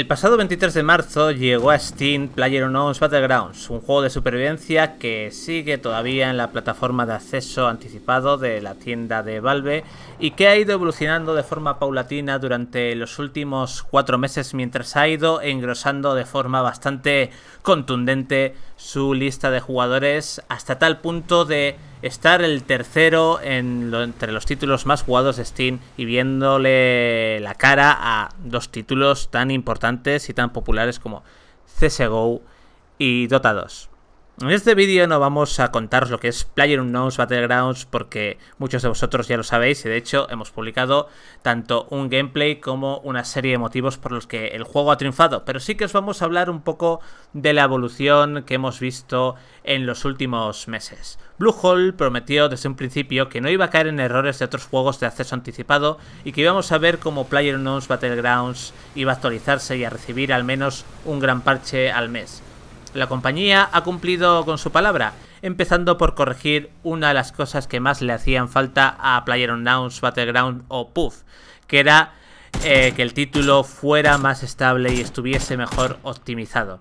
El pasado 23 de marzo llegó a Steam PlayerUnknown's Battlegrounds, un juego de supervivencia que sigue todavía en la plataforma de acceso anticipado de la tienda de Valve y que ha ido evolucionando de forma paulatina durante los últimos cuatro meses mientras ha ido engrosando de forma bastante contundente su lista de jugadores hasta tal punto de estar el tercero entre los títulos más jugados de Steam y viéndole la cara a dos títulos tan importantes y tan populares como CSGO y Dota 2. En este vídeo no vamos a contaros lo que es PlayerUnknown's Battlegrounds porque muchos de vosotros ya lo sabéis y de hecho hemos publicado tanto un gameplay como una serie de motivos por los que el juego ha triunfado, pero sí que os vamos a hablar un poco de la evolución que hemos visto en los últimos meses. Bluehole prometió desde un principio que no iba a caer en errores de otros juegos de acceso anticipado y que íbamos a ver cómo PlayerUnknown's Battlegrounds iba a actualizarse y a recibir al menos un gran parche al mes. La compañía ha cumplido con su palabra, empezando por corregir una de las cosas que más le hacían falta a PlayerUnknown's Battleground o PUF, que era eh, que el título fuera más estable y estuviese mejor optimizado.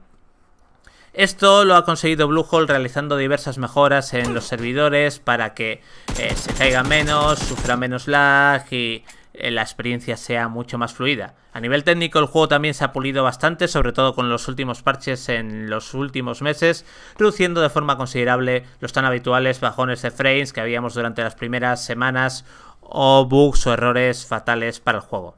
Esto lo ha conseguido Bluehole realizando diversas mejoras en los servidores para que eh, se caiga menos, sufra menos lag y la experiencia sea mucho más fluida. A nivel técnico el juego también se ha pulido bastante, sobre todo con los últimos parches en los últimos meses, reduciendo de forma considerable los tan habituales bajones de frames que habíamos durante las primeras semanas o bugs o errores fatales para el juego.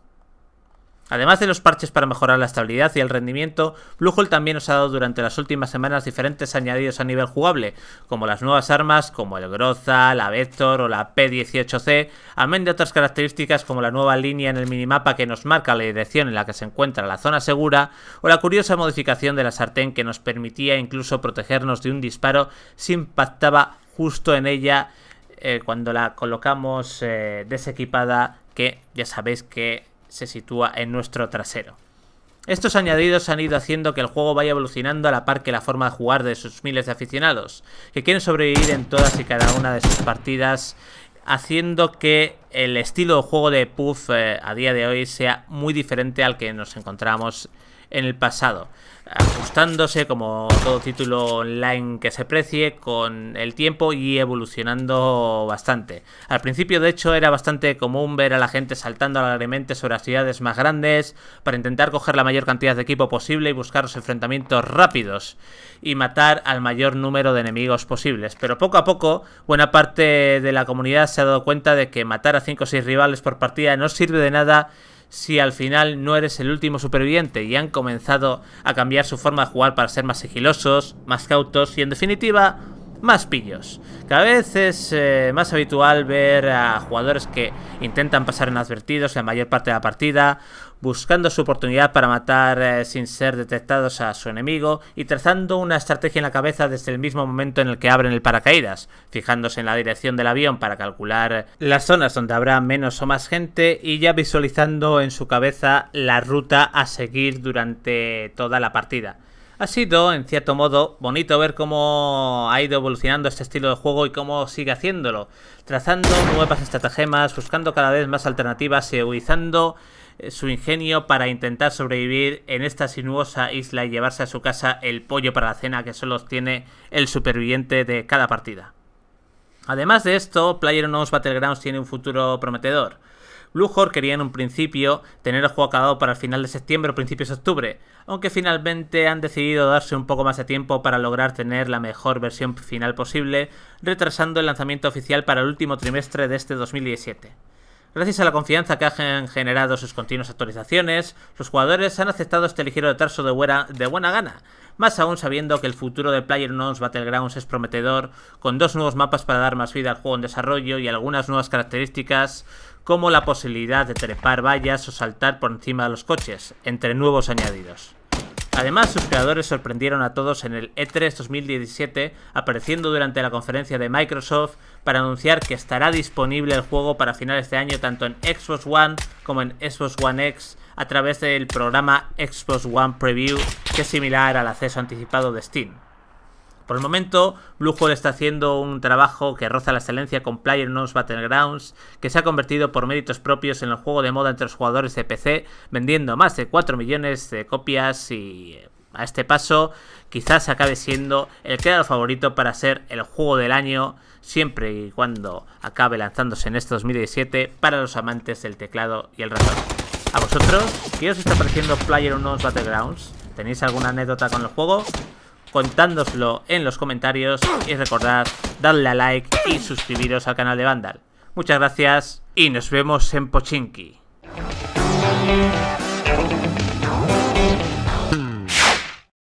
Además de los parches para mejorar la estabilidad y el rendimiento, Bluehole también nos ha dado durante las últimas semanas diferentes añadidos a nivel jugable, como las nuevas armas como el Groza, la Vector o la P18C, amén de otras características como la nueva línea en el minimapa que nos marca la dirección en la que se encuentra la zona segura, o la curiosa modificación de la sartén que nos permitía incluso protegernos de un disparo si impactaba justo en ella eh, cuando la colocamos eh, desequipada, que ya sabéis que se sitúa en nuestro trasero. Estos añadidos han ido haciendo que el juego vaya evolucionando a la par que la forma de jugar de sus miles de aficionados, que quieren sobrevivir en todas y cada una de sus partidas, haciendo que el estilo de juego de Puff eh, a día de hoy sea muy diferente al que nos encontramos en el pasado ajustándose como todo título online que se precie con el tiempo y evolucionando bastante. Al principio de hecho era bastante común ver a la gente saltando alegremente sobre las ciudades más grandes para intentar coger la mayor cantidad de equipo posible y buscar los enfrentamientos rápidos y matar al mayor número de enemigos posibles. Pero poco a poco buena parte de la comunidad se ha dado cuenta de que matar a 5 o 6 rivales por partida no sirve de nada si al final no eres el último superviviente y han comenzado a cambiar su forma de jugar para ser más sigilosos, más cautos y en definitiva más pillos. Cada vez es eh, más habitual ver a jugadores que intentan pasar inadvertidos la mayor parte de la partida, buscando su oportunidad para matar eh, sin ser detectados a su enemigo y trazando una estrategia en la cabeza desde el mismo momento en el que abren el paracaídas, fijándose en la dirección del avión para calcular las zonas donde habrá menos o más gente y ya visualizando en su cabeza la ruta a seguir durante toda la partida. Ha sido, en cierto modo, bonito ver cómo ha ido evolucionando este estilo de juego y cómo sigue haciéndolo, trazando nuevas estratagemas, buscando cada vez más alternativas y utilizando eh, su ingenio para intentar sobrevivir en esta sinuosa isla y llevarse a su casa el pollo para la cena que solo tiene el superviviente de cada partida. Además de esto, PlayerUnknown's Battlegrounds tiene un futuro prometedor. Bluehorn quería en un principio tener el juego acabado para el final de septiembre o principios de octubre, aunque finalmente han decidido darse un poco más de tiempo para lograr tener la mejor versión final posible, retrasando el lanzamiento oficial para el último trimestre de este 2017. Gracias a la confianza que han generado sus continuas actualizaciones, los jugadores han aceptado este ligero retraso de de buena gana, más aún sabiendo que el futuro de PlayerUnknown's Battlegrounds es prometedor, con dos nuevos mapas para dar más vida al juego en desarrollo y algunas nuevas características como la posibilidad de trepar vallas o saltar por encima de los coches, entre nuevos añadidos. Además, sus creadores sorprendieron a todos en el E3 2017, apareciendo durante la conferencia de Microsoft para anunciar que estará disponible el juego para finales de año tanto en Xbox One como en Xbox One X a través del programa Xbox One Preview, que es similar al acceso anticipado de Steam. Por el momento, Bluehole está haciendo un trabajo que roza la excelencia con PlayerUnknown's Battlegrounds, que se ha convertido por méritos propios en el juego de moda entre los jugadores de PC, vendiendo más de 4 millones de copias y a este paso quizás acabe siendo el creador favorito para ser el juego del año siempre y cuando acabe lanzándose en este 2017 para los amantes del teclado y el ratón. ¿A vosotros? ¿Qué os está pareciendo PlayerUnknown's Battlegrounds? ¿Tenéis alguna anécdota con el juego? Contándoslo en los comentarios y recordad darle a like y suscribiros al canal de Vandal. Muchas gracias y nos vemos en Pochinki.